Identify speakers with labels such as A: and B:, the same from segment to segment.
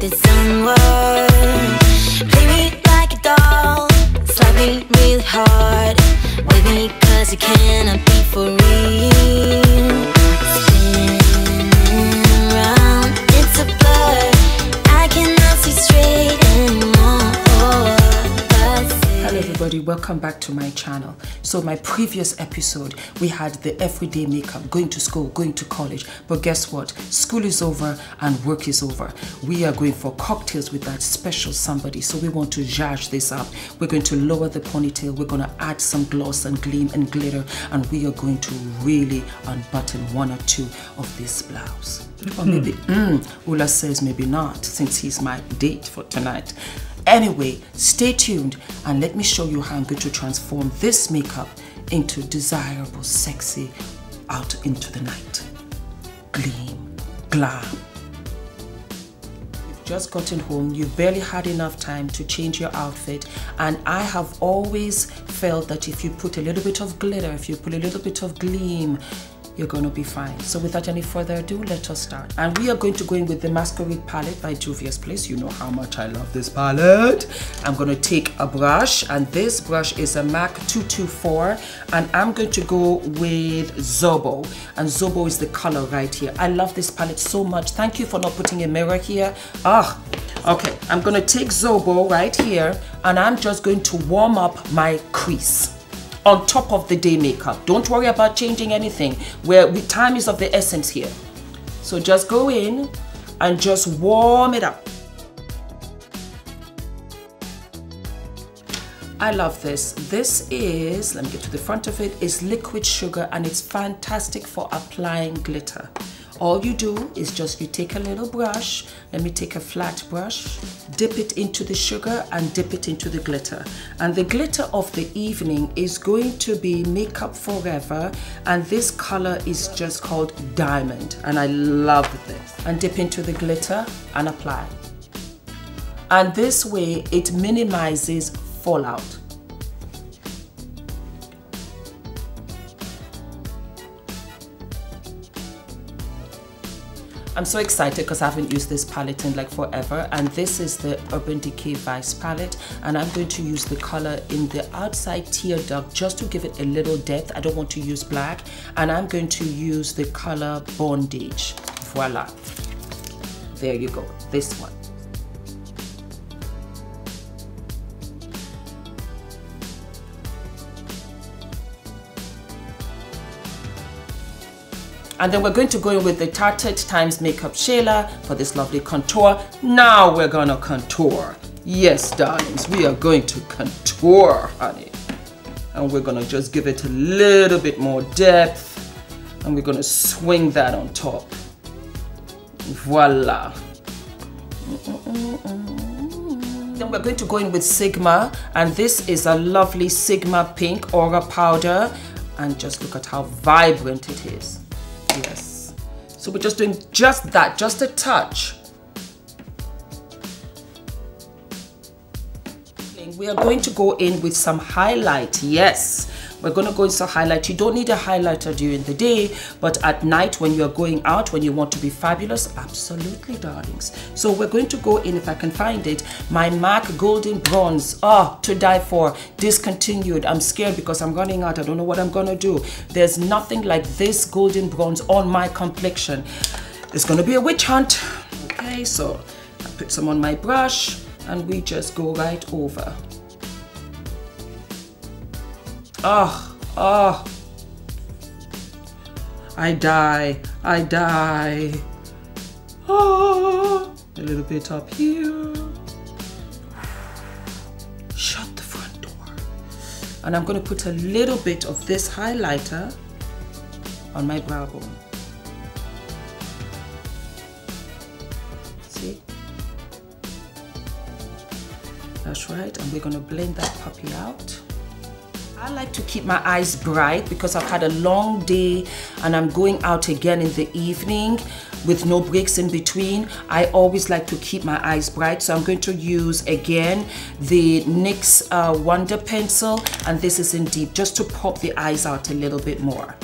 A: this
B: onward everybody, welcome back to my channel. So my previous episode, we had the everyday makeup, going to school, going to college. But guess what? School is over and work is over. We are going for cocktails with that special somebody. So we want to jazz this up. We're going to lower the ponytail. We're going to add some gloss and gleam and glitter. And we are going to really unbutton one or two of this blouse. Or maybe, mm, Ole says maybe not, since he's my date for tonight. Anyway, stay tuned and let me show you how I'm going to transform this makeup into desirable, sexy, out into the night. Gleam, glam. You've just gotten home, you've barely had enough time to change your outfit, and I have always felt that if you put a little bit of glitter, if you put a little bit of gleam, you're gonna be fine. So without any further ado, let us start. And we are going to go in with the Masquerade palette by Juvia's Place. You know how much I love this palette. I'm gonna take a brush, and this brush is a MAC 224, and I'm going to go with Zobo. And Zobo is the color right here. I love this palette so much. Thank you for not putting a mirror here. Ah, okay. I'm gonna take Zobo right here, and I'm just going to warm up my crease on top of the day makeup. Don't worry about changing anything. Where we, time is of the essence here. So just go in and just warm it up. I love this. This is, let me get to the front of it, is liquid sugar and it's fantastic for applying glitter. All you do is just, you take a little brush, let me take a flat brush, dip it into the sugar and dip it into the glitter. And the glitter of the evening is going to be Makeup For Ever and this color is just called Diamond and I love this. And dip into the glitter and apply. And this way it minimizes fallout. I'm so excited because I haven't used this palette in like forever and this is the Urban Decay Vice palette and I'm going to use the color in the outside tear duct just to give it a little depth. I don't want to use black and I'm going to use the color Bondage. Voila. There you go, this one. And then we're going to go in with the Tarte Times Makeup Shayla for this lovely contour. Now we're gonna contour. Yes, darlings, we are going to contour, honey. And we're gonna just give it a little bit more depth. And we're gonna swing that on top. Voila. Then we're going to go in with Sigma. And this is a lovely Sigma Pink Aura Powder. And just look at how vibrant it is. Yes. So we're just doing just that, just a touch. We are going to go in with some highlight. Yes. We're going to go into highlight. You don't need a highlighter during the day, but at night when you're going out, when you want to be fabulous, absolutely, darlings. So we're going to go in, if I can find it, my MAC Golden Bronze. Oh, to die for. Discontinued. I'm scared because I'm running out. I don't know what I'm going to do. There's nothing like this Golden Bronze on my complexion. It's going to be a witch hunt. Okay, so I put some on my brush and we just go right over. Oh, oh. I die, I die. Oh, a little bit up here. Shut the front door. And I'm going to put a little bit of this highlighter on my brow bone. See? That's right. And we're going to blend that puppy out. I like to keep my eyes bright because I've had a long day and I'm going out again in the evening with no breaks in between. I always like to keep my eyes bright. So I'm going to use again the NYX uh, Wonder Pencil and this is in deep just to pop the eyes out a little bit more.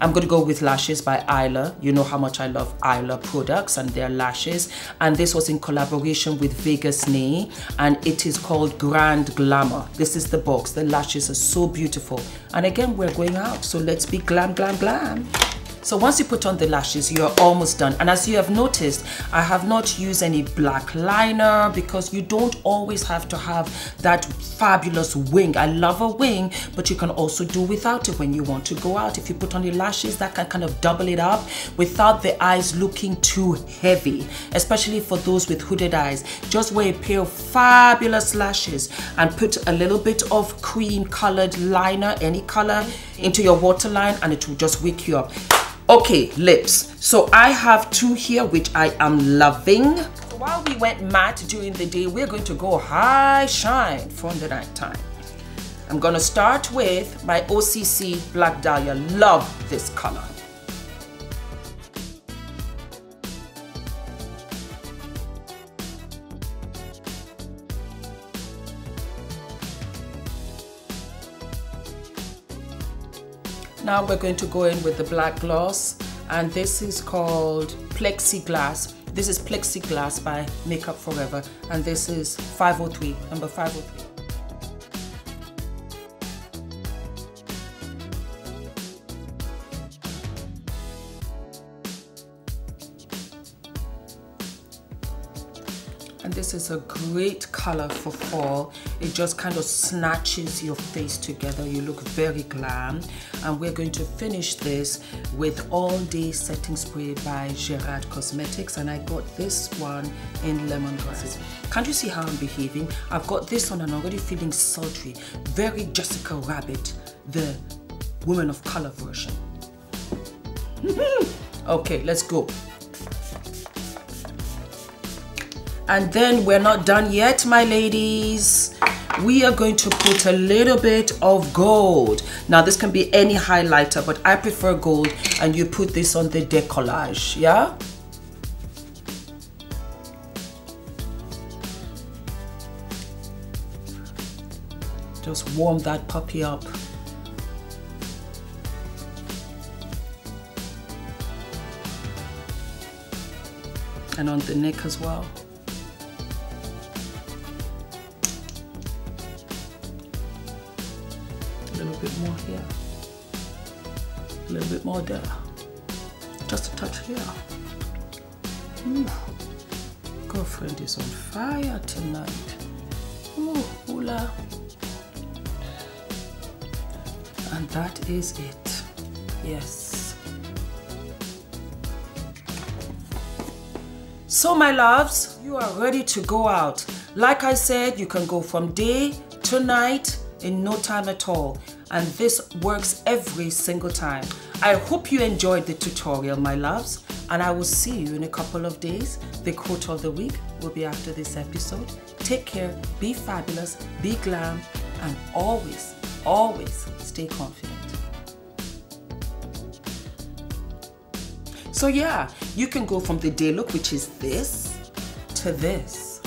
B: I'm going to go with lashes by Eylure. You know how much I love Eylure products and their lashes. And this was in collaboration with Vegas Nay and it is called Grand Glamour. This is the box. The lashes are so beautiful. And again, we're going out. So let's be glam, glam, glam. So once you put on the lashes, you're almost done. And as you have noticed, I have not used any black liner because you don't always have to have that fabulous wing. I love a wing, but you can also do without it when you want to go out. If you put on your lashes, that can kind of double it up without the eyes looking too heavy, especially for those with hooded eyes. Just wear a pair of fabulous lashes and put a little bit of cream colored liner, any color, into your waterline and it will just wake you up. Okay, lips. So I have two here, which I am loving. So while we went matte during the day, we're going to go high shine from the night time. I'm gonna start with my OCC Black Dahlia. Love this color. Now we're going to go in with the black gloss and this is called Plexiglass. This is Plexiglass by Makeup For Ever and this is 503, number 503. And this is a great color for fall. It just kind of snatches your face together. You look very glam. And we're going to finish this with all day setting spray by Gerard Cosmetics. And I got this one in lemongrass. Can't you see how I'm behaving? I've got this on and I'm already feeling sultry. Very Jessica Rabbit the woman of color version. Okay let's go And then we're not done yet, my ladies. We are going to put a little bit of gold. Now this can be any highlighter, but I prefer gold and you put this on the decollage, yeah? Just warm that puppy up. And on the neck as well. Little bit more here, a little bit more there, just a touch here. Girlfriend is on fire tonight. Ooh, hula. And that is it. Yes. So my loves, you are ready to go out. Like I said, you can go from day to night in no time at all and this works every single time. I hope you enjoyed the tutorial my loves and I will see you in a couple of days. The quote of the week will be after this episode. Take care, be fabulous, be glam and always, always stay confident. So yeah, you can go from the day look which is this to this